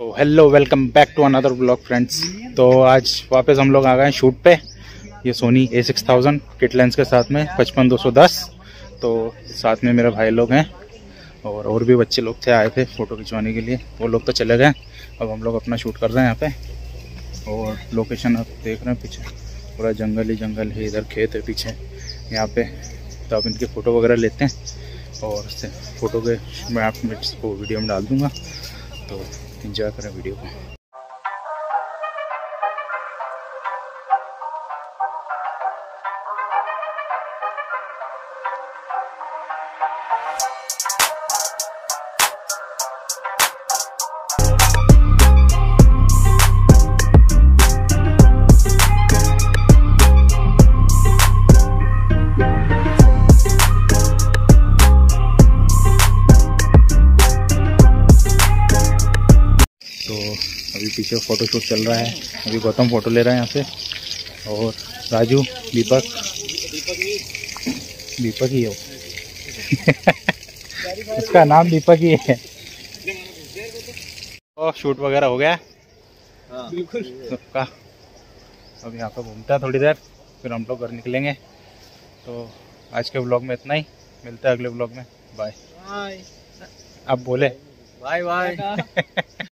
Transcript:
तो hello welcome back to another blog friends तो आज वापस हम लोग आ गए शूट पे, ये Sony A six thousand kit lens के साथ में, पचपन दो सौ दस। तो साथ में मेरे भाई लोग हैं, और और भी बच्चे लोग थे, आए थे फ़ोटो खिंचवाने के लिए। वो लोग तो चले गए, अब हम लोग अपना शूट कर रहे हैं यहाँ पे। और लोकेशन आप देख रहे हैं पीछे, पूरा जंगल ही जंगल है, इधर खेत है पीछे, यहाँ पे। तो आप इनके फ़ोटो वगैरह लेते हैं, और फ़ोटो के मैं आप वीडियो में डाल दूँगा। तो इंजॉय करें वीडियो को। तो अभी पीछे फ़ोटो शूट चल रहा है। अभी गौतम फ़ोटो ले रहा है यहाँ से। और राजू दीपक। दीपक ही है उसका नाम दीपक ही है। तो शूट वगैरह हो गया। बिल्कुल। सबका। अब यहाँ पर घूमता है थोड़ी देर फिर हम लोग घर निकलेंगे। तो आज के ब्लॉग में इतना ही। मिलते हैं अगले ब्लॉग में। बाय बाय आप बोले। Bye bye